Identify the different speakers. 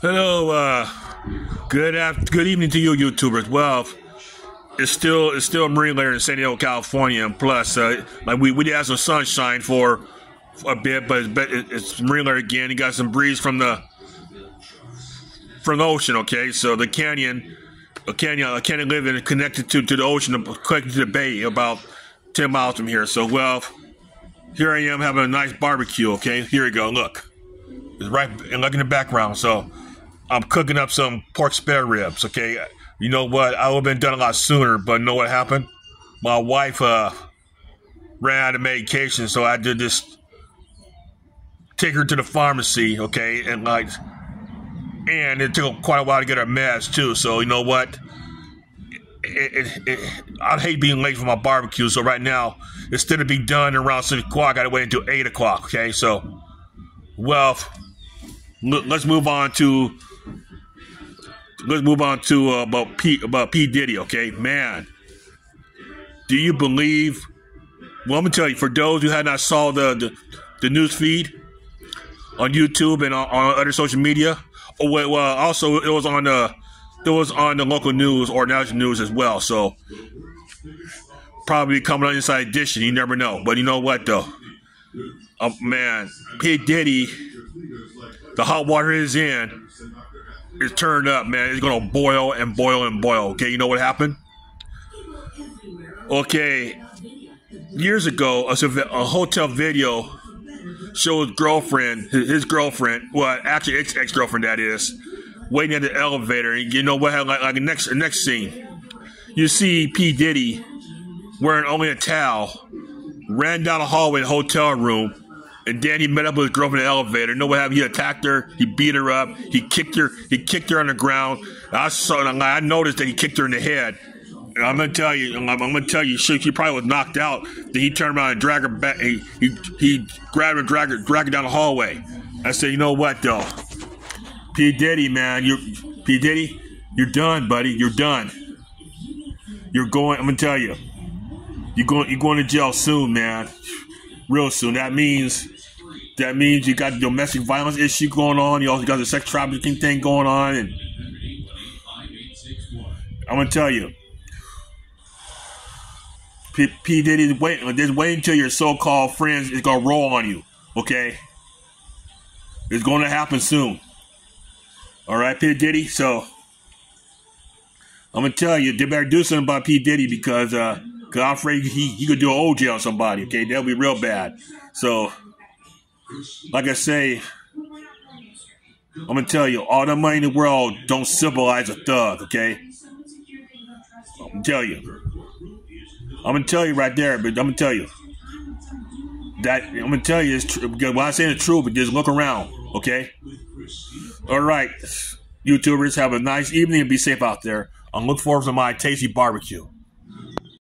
Speaker 1: Hello, uh, good after, good evening to you, YouTubers. Well, it's still it's still marine layer in San Diego, California, and plus, uh, like we we did have some sunshine for, a bit, but it's, it's marine layer again. You got some breeze from the from the ocean. Okay, so the canyon, a canyon, a canyon living connected to to the ocean, connected to the bay, about ten miles from here. So well, here I am having a nice barbecue. Okay, here we go. Look, it's right and look in the background. So I'm cooking up some pork spare ribs. Okay, you know what? I would have been done a lot sooner, but know what happened? My wife uh, ran out of medication, so I did just Take her to the pharmacy, okay, and like, and it took quite a while to get her meds too. So you know what? It, it, it, I'd hate being late for my barbecue. So right now, instead of being done around six o'clock, I gotta wait until eight o'clock. Okay, so well, let's move on to let's move on to uh, about P about P Diddy. Okay, man, do you believe? Well, I'm gonna tell you. For those who had not saw the the, the news feed on YouTube and on, on other social media, oh wait, well, also it was on the it was on the local news or national news as well. So probably coming on Inside Edition. You never know. But you know what though? Oh man, P Diddy, the hot water is in is turned up, man. It's gonna boil and boil and boil. Okay, you know what happened? Okay, years ago, a, a hotel video showed girlfriend, his girlfriend, well, actually ex ex girlfriend that is, waiting at the elevator. And you know what? Happened? Like, like next next scene, you see P Diddy wearing only a towel, ran down the hallway in the hotel room and then he met up with his girlfriend in the elevator. You know what happened? He attacked her. He beat her up. He kicked her. He kicked her on the ground. I saw. I noticed that he kicked her in the head. And I'm gonna tell you. I'm, gonna tell you. She, she probably was knocked out. Then he turned around and dragged her back. He he, he grabbed her, dragged her, dragged her down the hallway. I said, you know what though? P Diddy, man, you P Diddy, you're done, buddy. You're done. You're going. I'm gonna tell you. You're going. You're going to jail soon, man. Real soon. That means that means you got domestic violence issue going on. You also got the sex trafficking thing going on, and I'm gonna tell you, P, P Diddy, wait, just wait until your so-called friends is gonna roll on you. Okay, it's going to happen soon. All right, P Diddy. So I'm gonna tell you, they better do something about P Diddy because uh, cause I'm afraid he he could do an OJ on somebody. Okay, that'll be real bad. So like I say, I'm gonna tell you, all the money in the world don't symbolize a thug, okay? I'm gonna tell you. I'm gonna tell you right there, but I'm gonna tell you that I'm gonna tell you it's true because when I say the truth, but just look around, okay? All right, YouTubers, have a nice evening and be safe out there. I'm looking forward to my tasty barbecue.